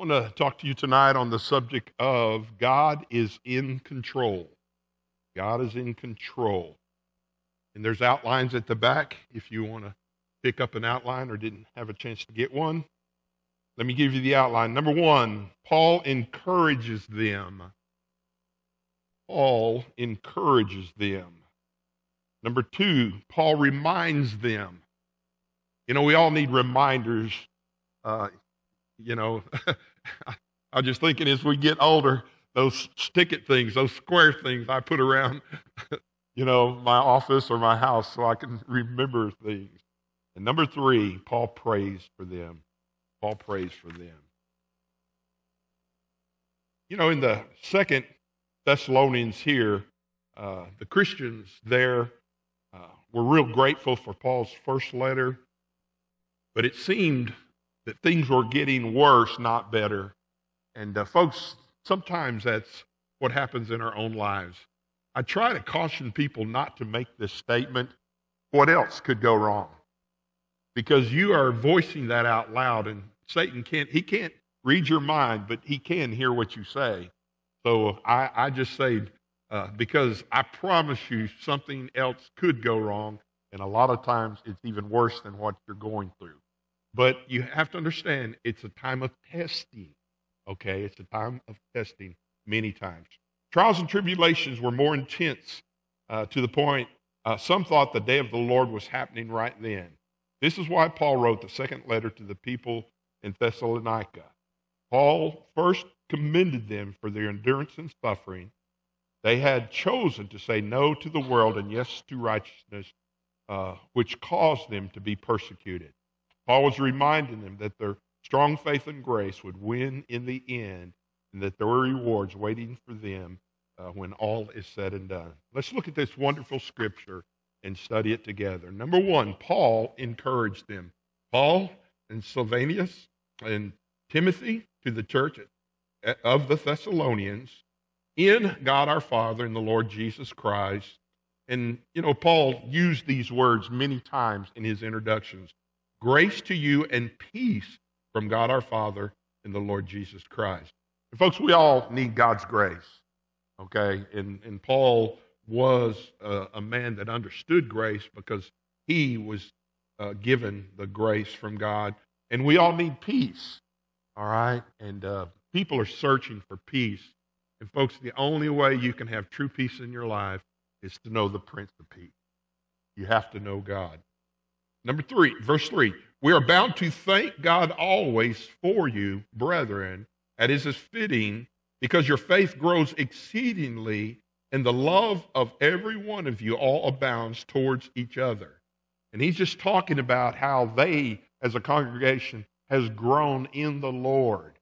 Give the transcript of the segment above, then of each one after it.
I want to talk to you tonight on the subject of God is in control. God is in control. And there's outlines at the back if you want to pick up an outline or didn't have a chance to get one. Let me give you the outline. Number one, Paul encourages them. Paul encourages them. Number two, Paul reminds them. You know, we all need reminders. Uh, you know, I'm just thinking as we get older, those stick it things, those square things I put around, you know, my office or my house so I can remember things. And number three, Paul prays for them. Paul prays for them. You know, in the second Thessalonians here, uh, the Christians there uh, were real grateful for Paul's first letter, but it seemed that things were getting worse, not better. And uh, folks, sometimes that's what happens in our own lives. I try to caution people not to make this statement. What else could go wrong? Because you are voicing that out loud, and Satan can't, he can't read your mind, but he can hear what you say. So I, I just say, uh, because I promise you something else could go wrong, and a lot of times it's even worse than what you're going through. But you have to understand it's a time of testing. Okay? It's a time of testing many times. Trials and tribulations were more intense uh, to the point uh, some thought the day of the Lord was happening right then. This is why Paul wrote the second letter to the people in Thessalonica. Paul first commended them for their endurance and suffering. They had chosen to say no to the world and yes to righteousness, uh, which caused them to be persecuted. Paul was reminding them that their strong faith and grace would win in the end and that there were rewards waiting for them uh, when all is said and done. Let's look at this wonderful scripture and study it together. Number one, Paul encouraged them. Paul and Silvanus and Timothy to the church of the Thessalonians in God our Father and the Lord Jesus Christ. And, you know, Paul used these words many times in his introductions. Grace to you and peace from God our Father and the Lord Jesus Christ. And folks, we all need God's grace, okay? And, and Paul was a, a man that understood grace because he was uh, given the grace from God. And we all need peace, all right? And uh, people are searching for peace. And folks, the only way you can have true peace in your life is to know the Prince of Peace. You have to know God. Number three, verse three. We are bound to thank God always for you, brethren, as is fitting, because your faith grows exceedingly, and the love of every one of you all abounds towards each other. And he's just talking about how they, as a congregation, has grown in the Lord.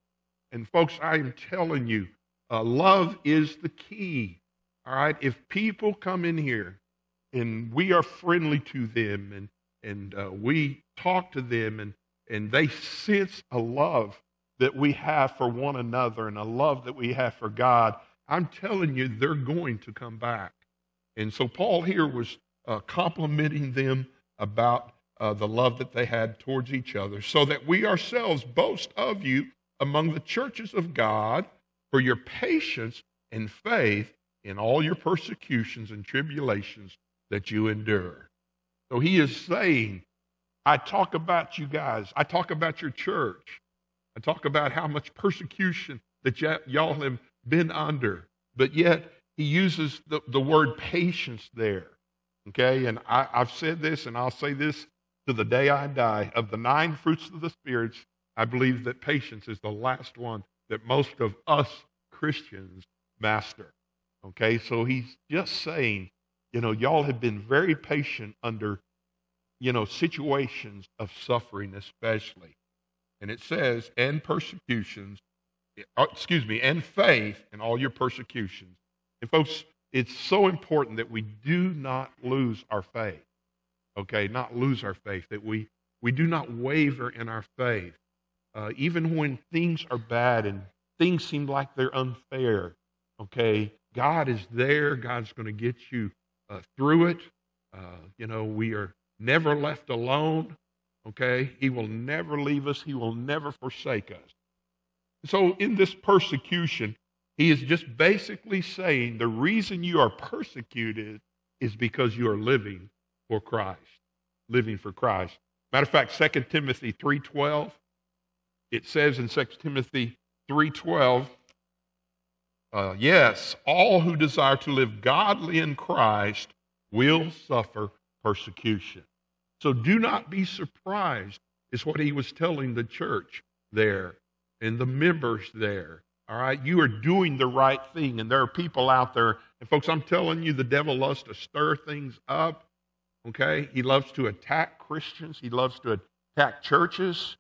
And folks, I am telling you, uh, love is the key. All right, if people come in here and we are friendly to them and and uh, we talk to them and, and they sense a love that we have for one another and a love that we have for God, I'm telling you, they're going to come back. And so Paul here was uh, complimenting them about uh, the love that they had towards each other, so that we ourselves boast of you among the churches of God for your patience and faith in all your persecutions and tribulations that you endure. So he is saying, I talk about you guys. I talk about your church. I talk about how much persecution that y- y'all have been under. But yet, he uses the, the word patience there. Okay? And I, I've said this, and I'll say this to the day I die. Of the nine fruits of the spirits, I believe that patience is the last one that most of us Christians master. Okay? So he's just saying you know, y'all have been very patient under, you know, situations of suffering, especially. And it says, and persecutions, uh, excuse me, and faith in all your persecutions. And folks, it's so important that we do not lose our faith. Okay, not lose our faith, that we, we do not waver in our faith. Uh, even when things are bad and things seem like they're unfair, okay, God is there. God's going to get you uh, through it. Uh, you know, we are never left alone. Okay? He will never leave us, He will never forsake us. So, in this persecution, he is just basically saying the reason you are persecuted is because you are living for Christ. Living for Christ. Matter of fact, 2 Timothy 3.12, it says in 2 Timothy 3.12, uh, yes, all who desire to live godly in Christ will suffer persecution. So do not be surprised, is what he was telling the church there and the members there. All right, you are doing the right thing, and there are people out there. And folks, I'm telling you, the devil loves to stir things up. Okay, he loves to attack Christians. He loves to attack churches.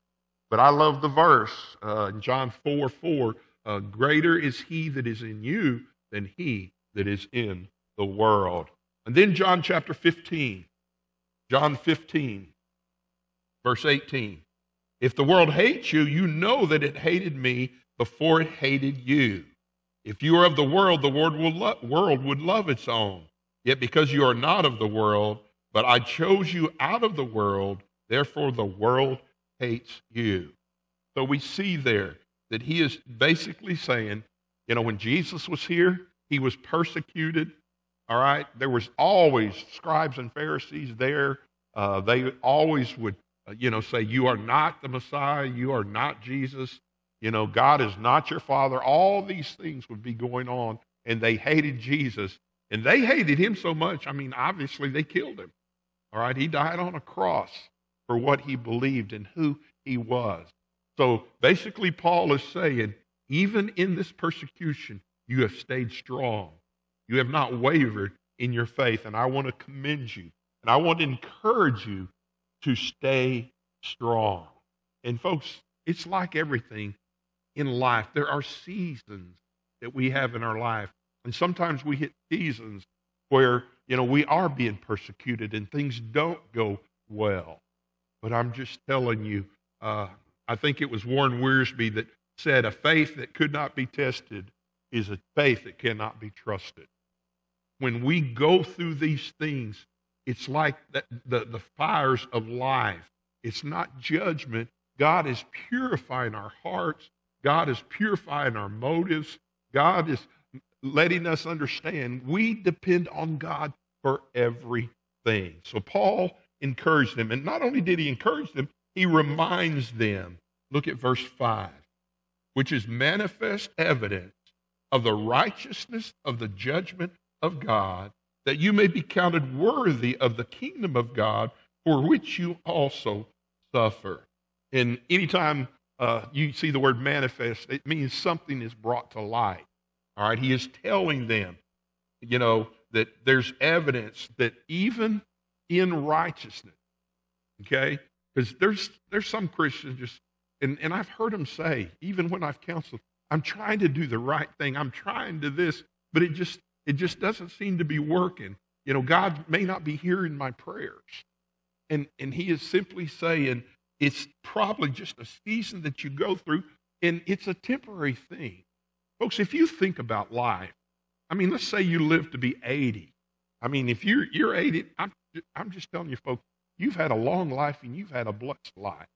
But I love the verse uh, in John 4 4 uh, Greater is he that is in you than he that is in the world. And then John chapter 15. John 15, verse 18. If the world hates you, you know that it hated me before it hated you. If you are of the world, the world, will lo- world would love its own. Yet because you are not of the world, but I chose you out of the world, therefore the world hates you. So we see there that he is basically saying, you know, when Jesus was here, he was persecuted. All right, there was always scribes and Pharisees there. Uh, they always would, uh, you know, say, "You are not the Messiah. You are not Jesus. You know, God is not your Father." All these things would be going on, and they hated Jesus, and they hated him so much. I mean, obviously, they killed him. All right, he died on a cross for what he believed and who he was. So basically, Paul is saying, even in this persecution, you have stayed strong. You have not wavered in your faith, and I want to commend you. And I want to encourage you to stay strong. And folks, it's like everything in life. There are seasons that we have in our life. And sometimes we hit seasons where, you know, we are being persecuted and things don't go well. But I'm just telling you, uh, I think it was Warren Wiersbe that said, A faith that could not be tested is a faith that cannot be trusted. When we go through these things, it's like the, the, the fires of life. It's not judgment. God is purifying our hearts. God is purifying our motives. God is letting us understand we depend on God for everything. So Paul encouraged them. And not only did he encourage them, he reminds them. Look at verse 5, which is manifest evidence of the righteousness of the judgment of God, that you may be counted worthy of the kingdom of God, for which you also suffer. And anytime uh, you see the word manifest, it means something is brought to light. All right, he is telling them, you know, that there's evidence that even in righteousness, okay, because there's, there's some Christians just, and, and I've heard them say, even when I've counseled, I'm trying to do the right thing. I'm trying to this, but it just, it just doesn't seem to be working. You know, God may not be hearing my prayers. And, and he is simply saying, it's probably just a season that you go through, and it's a temporary thing. Folks, if you think about life, I mean, let's say you live to be 80. I mean, if you're, you're 80, I'm, I'm just telling you, folks, You've had a long life and you've had a blessed life.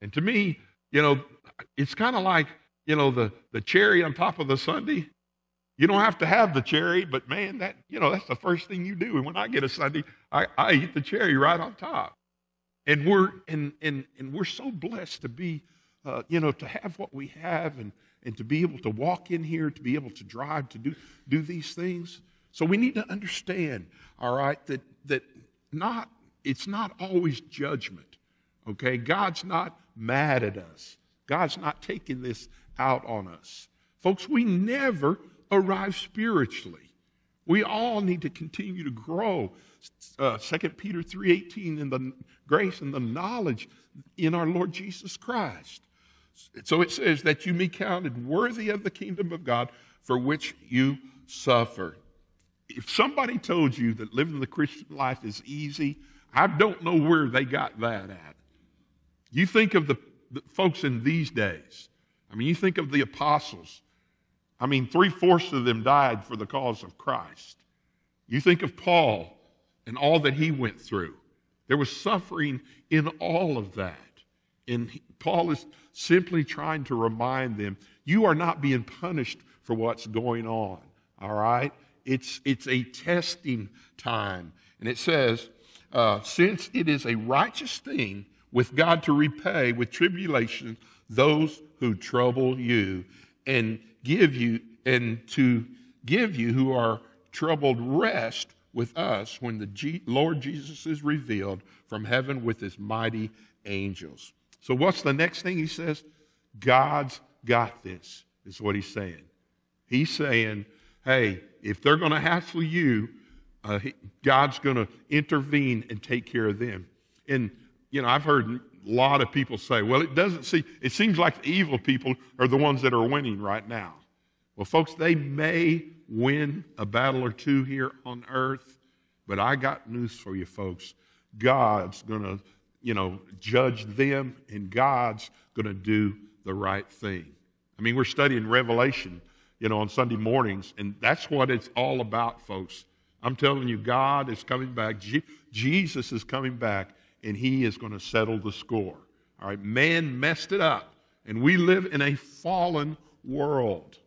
And to me, you know, it's kind of like, you know, the, the cherry on top of the sundae. You don't have to have the cherry, but man, that, you know, that's the first thing you do. And when I get a sundae, I, I eat the cherry right on top. And we're, and, and, and we're so blessed to be, uh, you know, to have what we have and, and to be able to walk in here, to be able to drive, to do, do these things. So we need to understand, all right, that, that not it's not always judgment. Okay? God's not mad at us. God's not taking this out on us. Folks, we never arrive spiritually. We all need to continue to grow. Uh, 2 Peter 3.18 in the grace and the knowledge in our Lord Jesus Christ. So it says that you be counted worthy of the kingdom of God for which you suffer. If somebody told you that living the Christian life is easy, I don't know where they got that at. You think of the, the folks in these days. I mean, you think of the apostles. I mean, three fourths of them died for the cause of Christ. You think of Paul and all that he went through. There was suffering in all of that. And Paul is simply trying to remind them you are not being punished for what's going on. All right? It's, it's a testing time. And it says, uh, since it is a righteous thing with God to repay with tribulation those who trouble you and give you and to give you who are troubled rest with us when the G- Lord Jesus is revealed from heaven with his mighty angels. So, what's the next thing he says? God's got this, is what he's saying. He's saying, hey, if they're going to hassle you, uh, he, God's going to intervene and take care of them. And, you know, I've heard a lot of people say, well, it doesn't seem, it seems like the evil people are the ones that are winning right now. Well, folks, they may win a battle or two here on earth, but I got news for you, folks. God's going to, you know, judge them, and God's going to do the right thing. I mean, we're studying Revelation, you know, on Sunday mornings, and that's what it's all about, folks. I'm telling you, God is coming back. Je- Jesus is coming back, and He is going to settle the score. All right, man messed it up, and we live in a fallen world.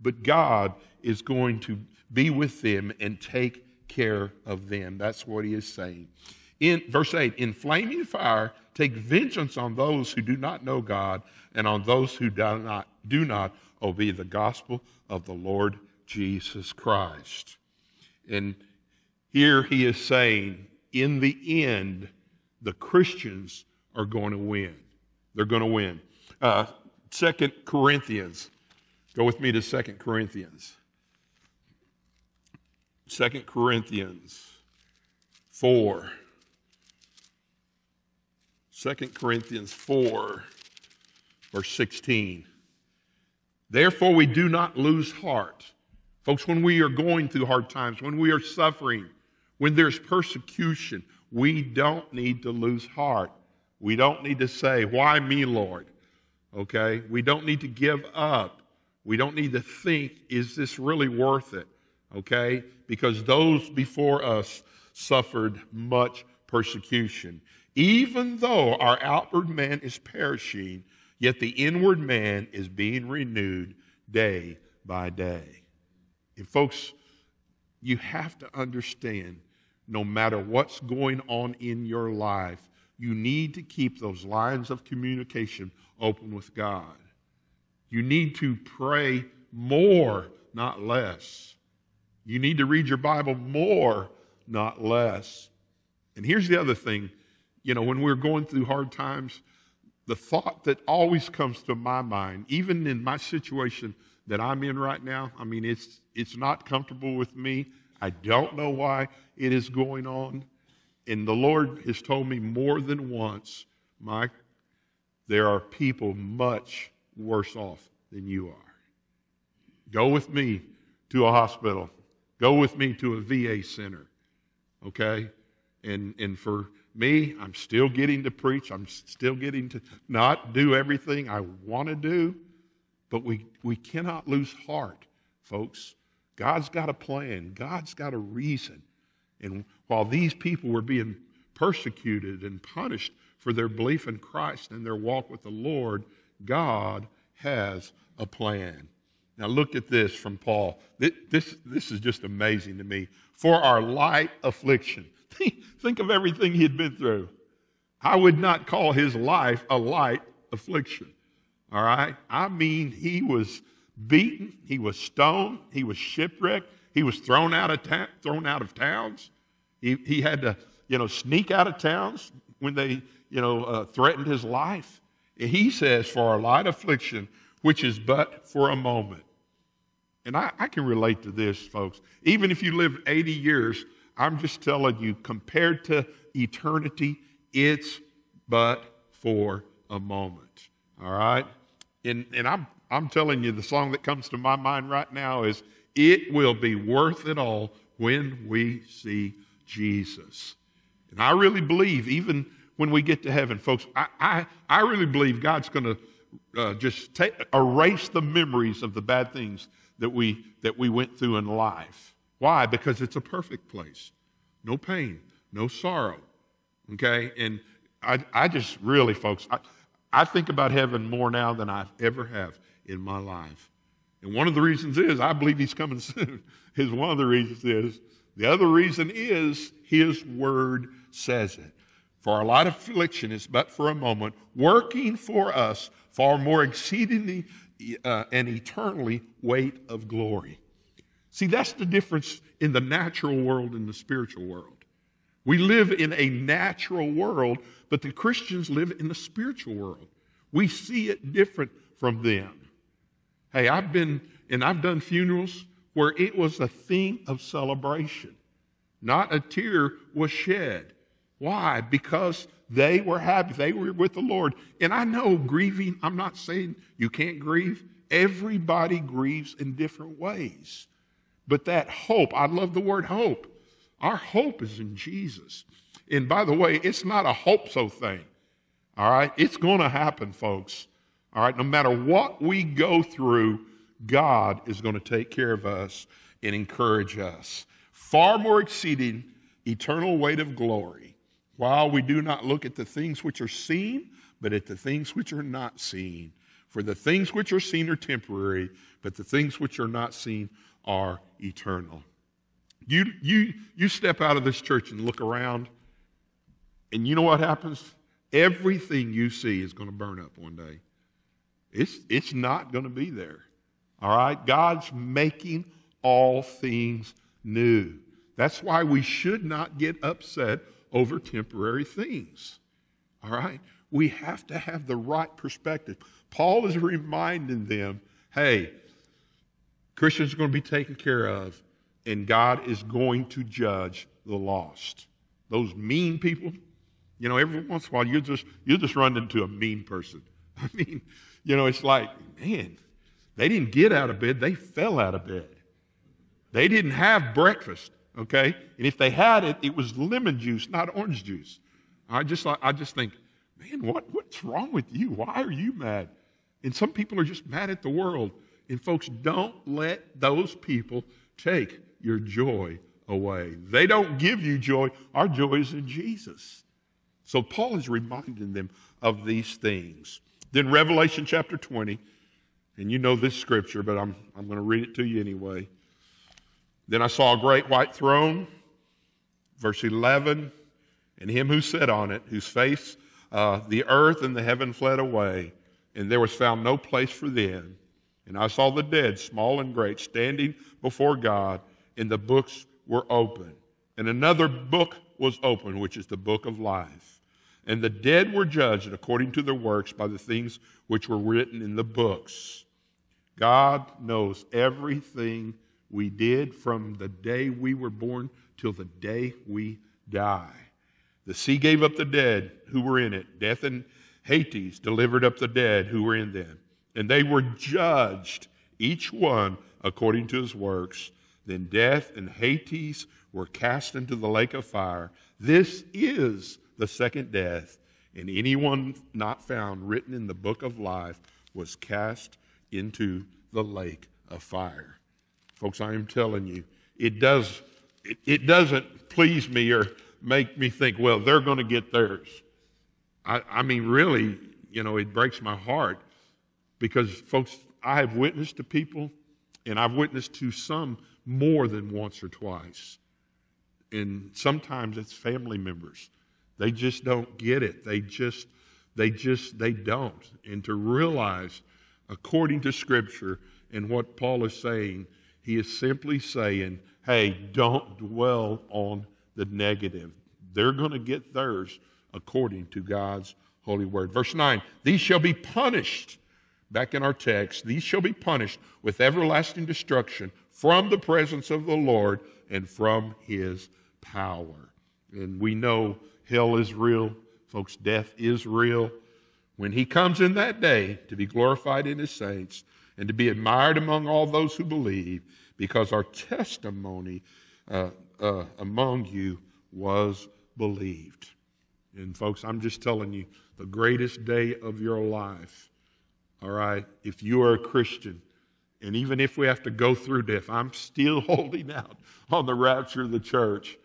But God is going to be with them and take care of them. That's what he is saying. In verse 8, in flaming fire, take vengeance on those who do not know God and on those who do not, do not obey the gospel of the Lord Jesus Christ. And here he is saying, in the end, the Christians are going to win. They're going to win. Uh, Second Corinthians Go with me to 2 Corinthians. 2 Corinthians 4. 2 Corinthians 4, verse 16. Therefore, we do not lose heart. Folks, when we are going through hard times, when we are suffering, when there's persecution, we don't need to lose heart. We don't need to say, Why me, Lord? Okay? We don't need to give up. We don't need to think, is this really worth it? Okay? Because those before us suffered much persecution. Even though our outward man is perishing, yet the inward man is being renewed day by day. And folks, you have to understand no matter what's going on in your life, you need to keep those lines of communication open with God. You need to pray more, not less. You need to read your Bible more, not less. And here's the other thing you know, when we're going through hard times, the thought that always comes to my mind, even in my situation that I'm in right now, I mean, it's, it's not comfortable with me. I don't know why it is going on. And the Lord has told me more than once, Mike, there are people much worse off than you are. Go with me to a hospital. Go with me to a VA center. Okay? And, and for me, I'm still getting to preach. I'm still getting to not do everything I want to do. But we, we cannot lose heart, folks. God's got a plan, God's got a reason. And while these people were being persecuted and punished for their belief in Christ and their walk with the Lord, God has a plan. Now, look at this from Paul. This, this is just amazing to me. For our light affliction. Think of everything he had been through. I would not call his life a light affliction. All right? I mean, he was beaten, he was stoned, he was shipwrecked, he was thrown out of, ta- thrown out of towns. He, he had to, you know, sneak out of towns when they, you know, uh, threatened his life. He says, For our light affliction, which is but for a moment. And I, I, can relate to this, folks. Even if you live 80 years, I'm just telling you, compared to eternity, it's but for a moment. All right? And, and I'm, I'm telling you, the song that comes to my mind right now is It Will Be Worth It All When We See Jesus. And I really believe, even when we get to heaven, folks, I, I, I really believe God's going to uh, just take, erase the memories of the bad things that we, that we went through in life. Why? Because it's a perfect place. No pain, no sorrow. Okay? And I, I just really, folks, I, I think about heaven more now than I ever have in my life. And one of the reasons is I believe he's coming soon. is one of the reasons is. The other reason is his word says it. For our light affliction is but for a moment, working for us far more exceedingly uh, and eternally weight of glory. See, that's the difference in the natural world and the spiritual world. We live in a natural world, but the Christians live in the spiritual world. We see it different from them. Hey, I've been, and I've done funerals where it was a thing of celebration. Not a tear was shed. Why? Because they were happy. They were with the Lord. And I know grieving, I'm not saying you can't grieve. Everybody grieves in different ways. But that hope, I love the word hope. Our hope is in Jesus. And by the way, it's not a hope so thing. All right? It's going to happen, folks. All right? No matter what we go through, God is going to take care of us and encourage us. Far more exceeding eternal weight of glory, while we do not look at the things which are seen, but at the things which are not seen. For the things which are seen are temporary, but the things which are not seen are eternal. You, you, you step out of this church and look around, and you know what happens? Everything you see is going to burn up one day. It's, it's not going to be there. All right? God's making all things new. That's why we should not get upset over temporary things. All right? We have to have the right perspective. Paul is reminding them hey, Christians are going to be taken care of, and God is going to judge the lost. Those mean people, you know, every once in a while you just you just run into a mean person. I mean, you know, it's like, man, they didn't get out of bed, they fell out of bed. They didn't have breakfast, okay? And if they had it, it was lemon juice, not orange juice. I just, I just think, man, what, what's wrong with you? Why are you mad? And some people are just mad at the world. And folks, don't let those people take your joy away. They don't give you joy. Our joy is in Jesus. So Paul is reminding them of these things. Then Revelation chapter 20, and you know this scripture, but I'm, I'm going to read it to you anyway. Then I saw a great white throne, verse 11, and him who sat on it, whose face uh, the earth and the heaven fled away, and there was found no place for them. And I saw the dead, small and great, standing before God, and the books were open. And another book was open, which is the book of life. And the dead were judged according to their works by the things which were written in the books. God knows everything we did from the day we were born till the day we die. The sea gave up the dead who were in it. Death and Hades delivered up the dead who were in them. And they were judged, each one according to his works. Then death and Hades were cast into the lake of fire. This is the second death, and anyone not found written in the book of life was cast into the lake of fire. Folks, I am telling you, it does it, it doesn't please me or make me think, well, they're going to get theirs. I, I mean, really, you know, it breaks my heart because, folks, I have witnessed to people, and I've witnessed to some more than once or twice. And sometimes it's family members they just don't get it. They just, they just, they don't. And to realize, according to Scripture and what Paul is saying, he is simply saying, hey, don't dwell on the negative. They're going to get theirs according to God's holy word. Verse 9, these shall be punished. Back in our text, these shall be punished with everlasting destruction from the presence of the Lord and from his power. And we know Hell is real. Folks, death is real. When he comes in that day to be glorified in his saints and to be admired among all those who believe, because our testimony uh, uh, among you was believed. And, folks, I'm just telling you, the greatest day of your life, all right, if you are a Christian, and even if we have to go through death, I'm still holding out on the rapture of the church.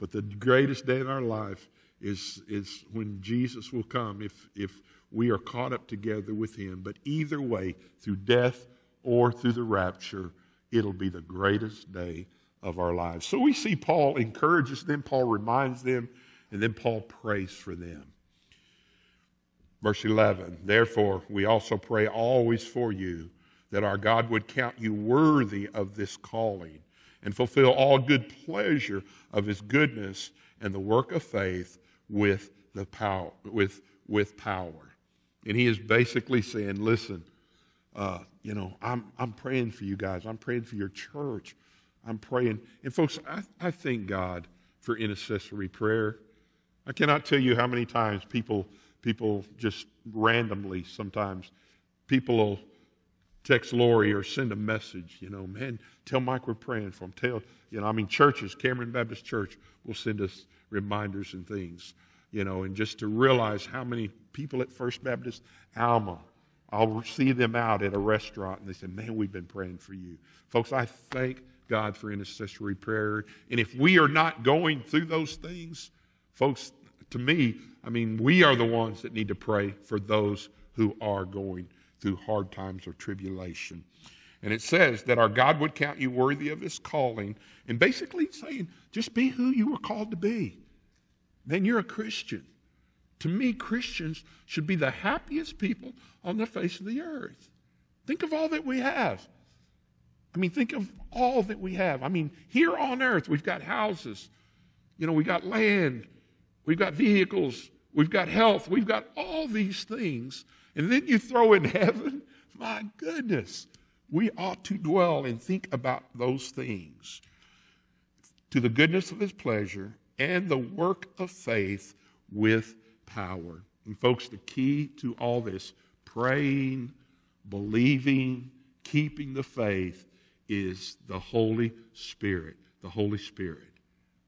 But the greatest day in our life is, is when Jesus will come if, if we are caught up together with him. But either way, through death or through the rapture, it'll be the greatest day of our lives. So we see Paul encourages them, Paul reminds them, and then Paul prays for them. Verse 11 Therefore, we also pray always for you that our God would count you worthy of this calling and fulfill all good pleasure of his goodness and the work of faith with the power with with power. And he is basically saying, listen, uh, you know, I'm I'm praying for you guys. I'm praying for your church. I'm praying. And folks, I, I thank God for intercessory prayer. I cannot tell you how many times people people just randomly sometimes people will text Lori or send a message, you know, man, tell Mike we're praying for him. Tell, you know, I mean, churches, Cameron Baptist Church will send us reminders and things, you know, and just to realize how many people at First Baptist Alma, I'll see them out at a restaurant and they say, man, we've been praying for you. Folks, I thank God for intercessory prayer. And if we are not going through those things, folks, to me, I mean, we are the ones that need to pray for those who are going through hard times or tribulation. And it says that our God would count you worthy of his calling, and basically saying, just be who you were called to be. Then you're a Christian. To me, Christians should be the happiest people on the face of the earth. Think of all that we have. I mean, think of all that we have. I mean, here on earth, we've got houses, you know, we've got land, we've got vehicles, we've got health, we've got all these things and then you throw in heaven, my goodness, we ought to dwell and think about those things to the goodness of his pleasure and the work of faith with power. And, folks, the key to all this praying, believing, keeping the faith is the Holy Spirit. The Holy Spirit.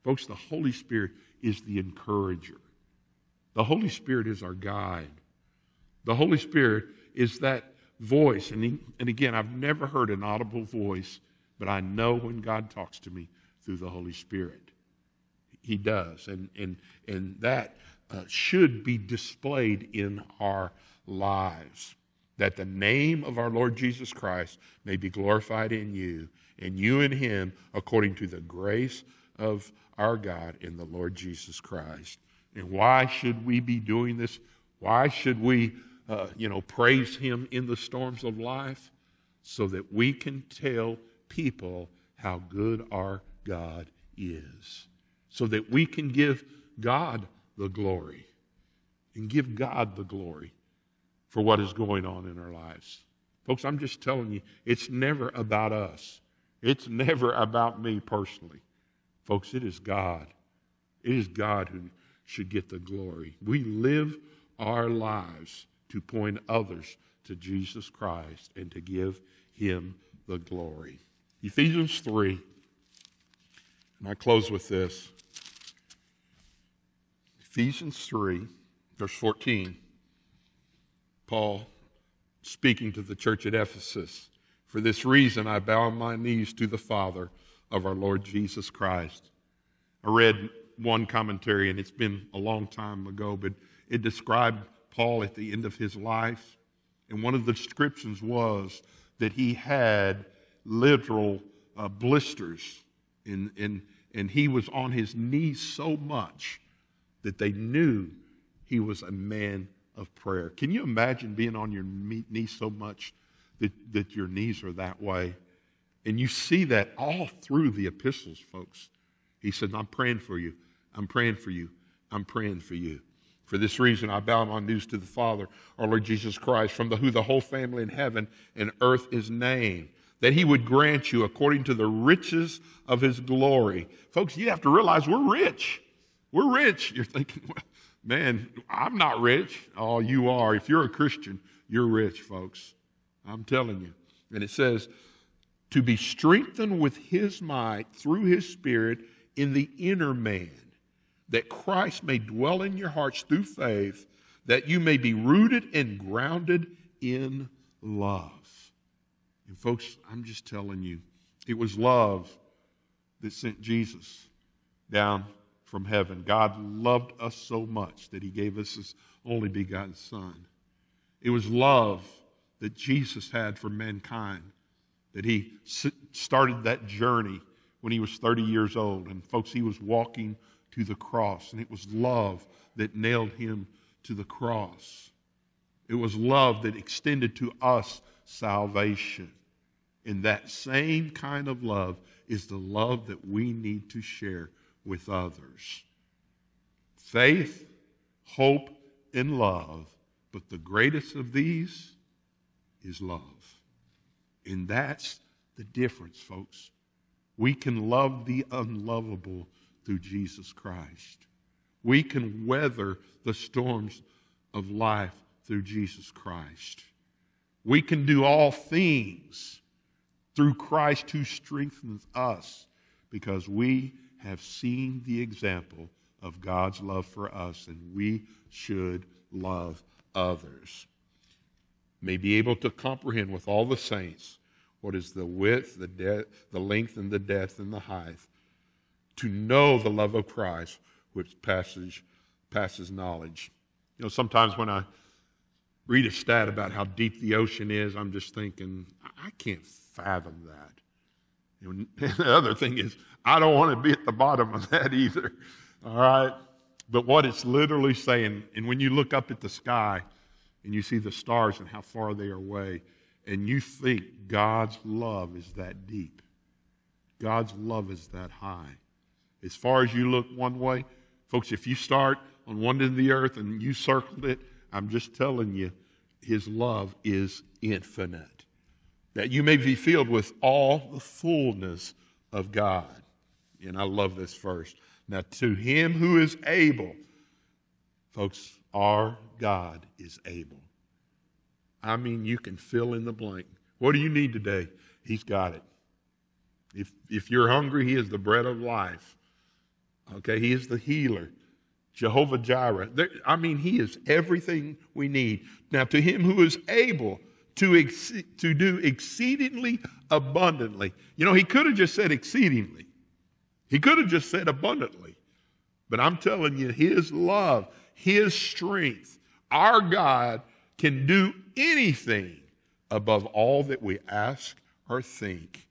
Folks, the Holy Spirit is the encourager, the Holy Spirit is our guide. The Holy Spirit is that voice. And, he, and again, I've never heard an audible voice, but I know when God talks to me through the Holy Spirit. He does. And, and, and that uh, should be displayed in our lives. That the name of our Lord Jesus Christ may be glorified in you, and you in him, according to the grace of our God in the Lord Jesus Christ. And why should we be doing this? Why should we uh, you know, praise Him in the storms of life so that we can tell people how good our God is. So that we can give God the glory and give God the glory for what is going on in our lives. Folks, I'm just telling you, it's never about us. It's never about me personally. Folks, it is God. It is God who should get the glory. We live our lives to point others to Jesus Christ and to give him the glory. Ephesians 3, and I close with this. Ephesians 3, verse 14. Paul speaking to the church at Ephesus. For this reason, I bow my knees to the Father of our Lord Jesus Christ. I read one commentary, and it's been a long time ago, but it described Paul at the end of his life. And one of the descriptions was that he had literal uh, blisters, and, and, and he was on his knees so much that they knew he was a man of prayer. Can you imagine being on your knees so much that, that your knees are that way? And you see that all through the epistles, folks. He said, I'm praying for you. I'm praying for you. I'm praying for you. For this reason, I bow my knees to the Father, our Lord Jesus Christ, from the, who the whole family in heaven and earth is named, that he would grant you according to the riches of his glory. Folks, you have to realize we're rich. We're rich. You're thinking, man, I'm not rich. Oh, you are. If you're a Christian, you're rich, folks. I'm telling you. And it says, to be strengthened with his might through his spirit in the inner man that Christ may dwell in your hearts through faith, that you may be rooted and grounded in love. And, folks, I'm just telling you, it was love that sent Jesus down from heaven. God loved us so much that he gave us his only begotten Son. It was love that Jesus had for mankind, that he started that journey when he was 30 years old. And folks, he was walking to the cross, and it was love that nailed him to the cross. It was love that extended to us salvation. And that same kind of love is the love that we need to share with others. Faith, hope, and love. But the greatest of these is love. And that's the difference, folks. We can love the unlovable through Jesus Christ. We can weather the storms of life through Jesus Christ. We can do all things through Christ who strengthens us because we have seen the example of God's love for us and we should love others. May be able to comprehend with all the saints what is the width, the depth, the length, and the depth, and the height, to know the love of Christ, which passes, passes knowledge. You know, sometimes when I read a stat about how deep the ocean is, I'm just thinking, I can't fathom that. And the other thing is, I don't want to be at the bottom of that either. All right? But what it's literally saying, and when you look up at the sky and you see the stars and how far they are away, and you think God's love is that deep, God's love is that high. As far as you look one way, folks, if you start on one end of the earth and you circled it, I'm just telling you, His love is infinite. That you may be filled with all the fullness of God. And I love this verse. Now, to Him who is able, folks, our God is able. I mean, you can fill in the blank. What do you need today? He's got it. If, if you're hungry, He is the bread of life. Okay, He is the healer. Jehovah Jireh. There, I mean, He is everything we need. Now, to Him who is able to, ex- to do exceedingly abundantly. You know, He could have just said exceedingly, He could have just said abundantly. But I'm telling you, His love, His strength, our God can do anything above all that we ask or think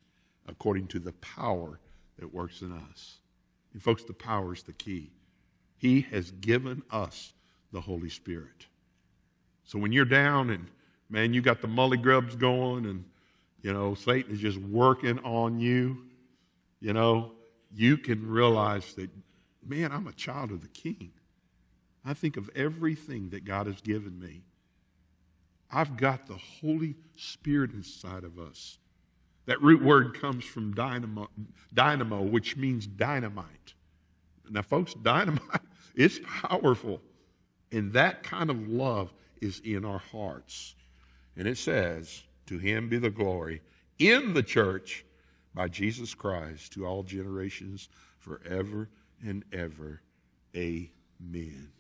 according to the power that works in us. And, folks, the power is the key. He has given us the Holy Spirit. So when you're down and, man, you got the mully grubs going and, you know, Satan is just working on you, you know, you can realize that, man, I'm a child of the King. I think of everything that God has given me. I've got the Holy Spirit inside of us. That root word comes from dynamo, dynamo which means dynamite. Now, folks, dynamite it's powerful. And that kind of love is in our hearts. And it says, To him be the glory in the church by Jesus Christ to all generations forever and ever. Amen.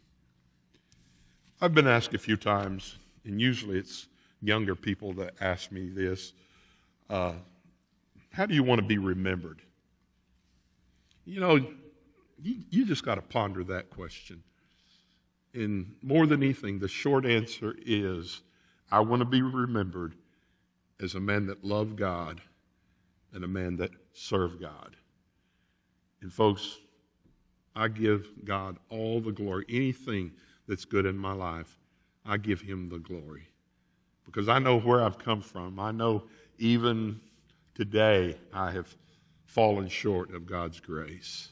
I've been asked a few times, and usually it's younger people that ask me this uh, How do you want to be remembered? You know, you, you just got to ponder that question. And more than anything, the short answer is I want to be remembered as a man that loved God and a man that served God. And folks, I give God all the glory. Anything that's good in my life, I give him the glory. Because I know where I've come from. I know even today I have fallen short of God's grace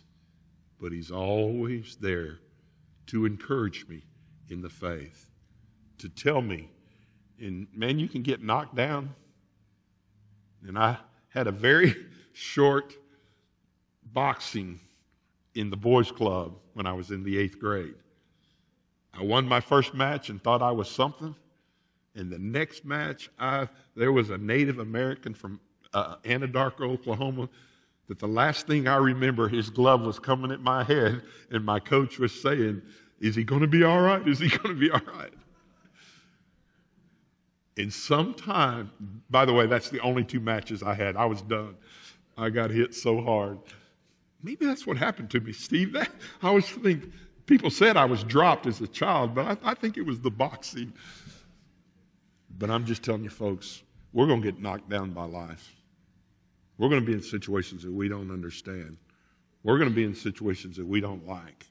but He's always there to encourage me in the faith, to tell me, and man, you can get knocked down. And I had a very short boxing in the boys' club when I was in the eighth grade. I won my first match and thought I was something. And the next match, I, there was a Native American from uh, Anadarko, Oklahoma, that the last thing I remember, his glove was coming at my head, and my coach was saying, Is he going to be all right? Is he going to be all right? And sometime, by the way, that's the only two matches I had. I was done. I got hit so hard. Maybe that's what happened to me, Steve. That, I was thinking, people said I was dropped as a child, but I, I think it was the boxing. But I'm just telling you, folks, we're going to get knocked down by life. We're going to be in situations that we don't understand. We're going to be in situations that we don't like.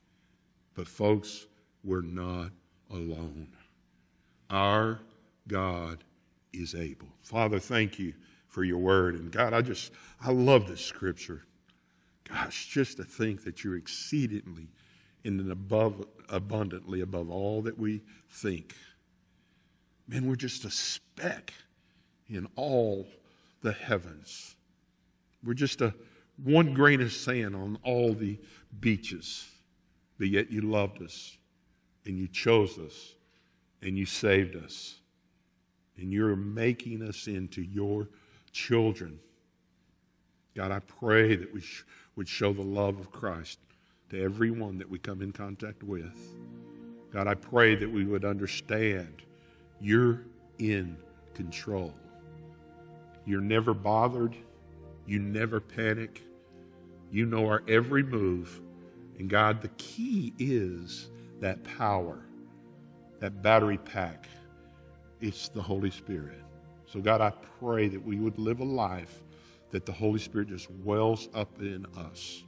But, folks, we're not alone. Our God is able. Father, thank you for your word. And God, I just, I love this scripture. Gosh, just to think that you're exceedingly and above, abundantly above all that we think. Man, we're just a speck in all the heavens. We're just a one grain of sand on all the beaches, but yet you loved us and you chose us and you saved us. And you're making us into your children. God, I pray that we sh- would show the love of Christ to everyone that we come in contact with. God, I pray that we would understand you're in control. You're never bothered. You never panic. You know our every move. And God, the key is that power, that battery pack. It's the Holy Spirit. So, God, I pray that we would live a life that the Holy Spirit just wells up in us.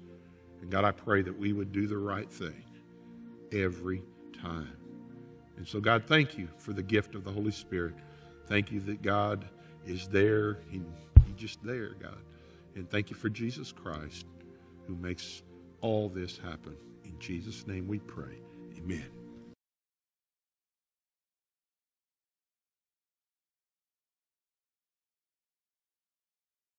And God, I pray that we would do the right thing every time. And so, God, thank you for the gift of the Holy Spirit. Thank you that God is there. He, he's just there, God. And thank you for Jesus Christ who makes all this happen. In Jesus' name we pray. Amen.